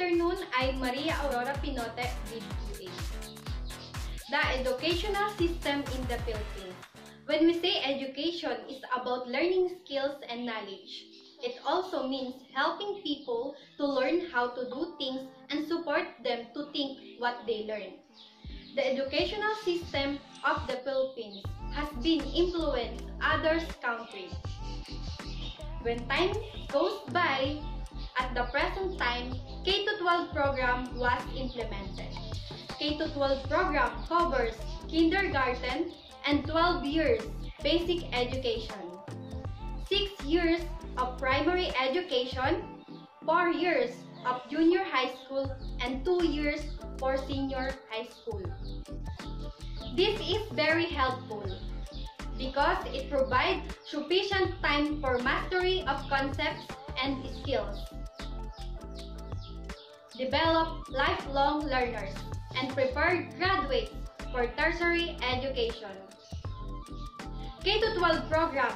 afternoon. I'm Maria Aurora Pinote with QA. The educational system in the Philippines. When we say education is about learning skills and knowledge, it also means helping people to learn how to do things and support them to think what they learn. The educational system of the Philippines has been influenced other countries. When time goes by, at the present time, K-12 program was implemented. K-12 program covers kindergarten and 12 years basic education, 6 years of primary education, 4 years of junior high school, and 2 years for senior high school. This is very helpful because it provides sufficient time for mastery of concepts and skills. Develop lifelong learners and prepare graduates for tertiary education. K-12 program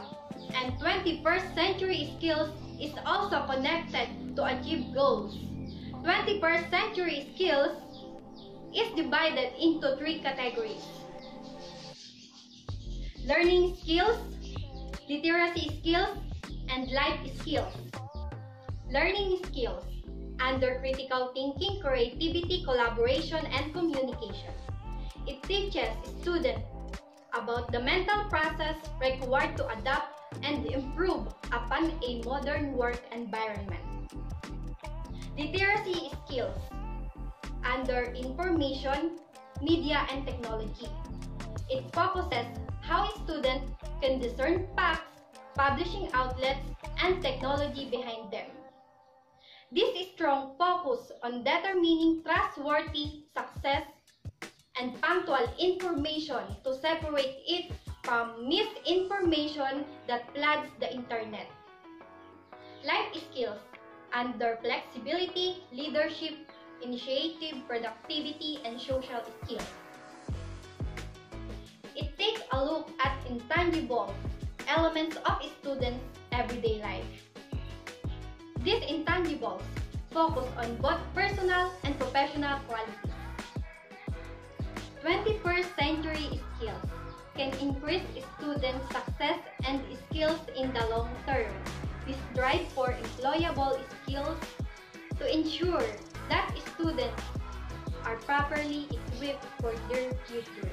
and 21st century skills is also connected to achieve goals. 21st century skills is divided into three categories. Learning skills, literacy skills, and life skills. Learning skills under critical thinking, creativity, collaboration, and communication. It teaches students about the mental process required to adapt and improve upon a modern work environment. Literacy skills under information, media, and technology. It focuses how students can discern facts, publishing outlets, and technology behind them. This is strong focus on determining trustworthy success and punctual information to separate it from misinformation that floods the internet. Life skills under flexibility, leadership, initiative, productivity, and social skills. It takes a look at intangible elements of students' everyday life. These intangibles focus on both personal and professional qualities. 21st century skills can increase students' success and skills in the long term. We strive for employable skills to ensure that students are properly equipped for their future.